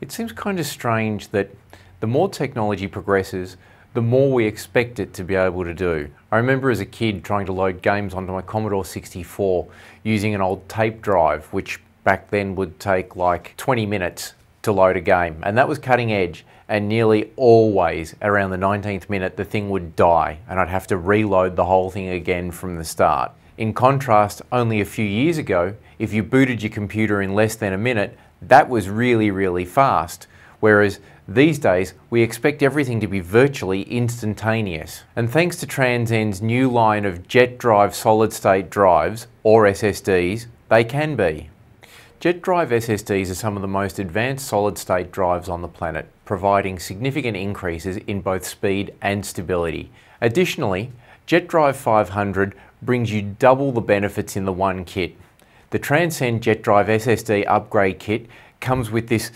It seems kind of strange that the more technology progresses, the more we expect it to be able to do. I remember as a kid trying to load games onto my Commodore 64 using an old tape drive, which back then would take like 20 minutes to load a game. And that was cutting edge. And nearly always around the 19th minute, the thing would die and I'd have to reload the whole thing again from the start. In contrast, only a few years ago, if you booted your computer in less than a minute, that was really, really fast. Whereas these days, we expect everything to be virtually instantaneous. And thanks to Transcend's new line of JetDrive solid state drives, or SSDs, they can be. JetDrive SSDs are some of the most advanced solid state drives on the planet, providing significant increases in both speed and stability. Additionally, JetDrive 500 brings you double the benefits in the one kit. The Transcend JetDrive SSD upgrade kit comes with this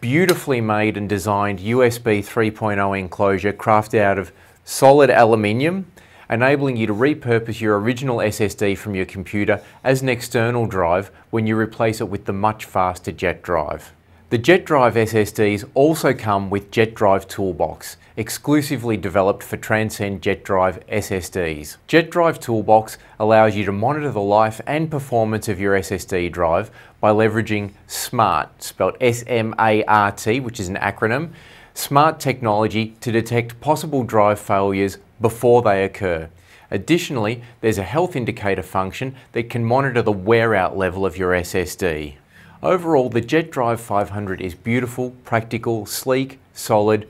beautifully made and designed USB 3.0 enclosure crafted out of solid aluminium, enabling you to repurpose your original SSD from your computer as an external drive when you replace it with the much faster Jet Drive. The JetDrive SSDs also come with JetDrive Toolbox, exclusively developed for Transcend JetDrive SSDs. JetDrive Toolbox allows you to monitor the life and performance of your SSD drive by leveraging SMART, spelled S-M-A-R-T, which is an acronym, SMART technology to detect possible drive failures before they occur. Additionally, there's a health indicator function that can monitor the wear out level of your SSD. Overall, the JetDrive 500 is beautiful, practical, sleek, solid,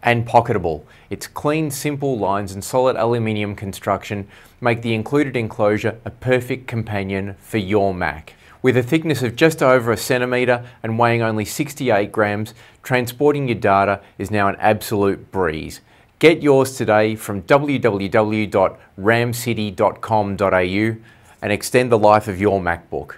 and pocketable. Its clean, simple lines and solid aluminium construction make the included enclosure a perfect companion for your Mac. With a thickness of just over a centimetre and weighing only 68 grams, transporting your data is now an absolute breeze. Get yours today from www.ramcity.com.au and extend the life of your MacBook.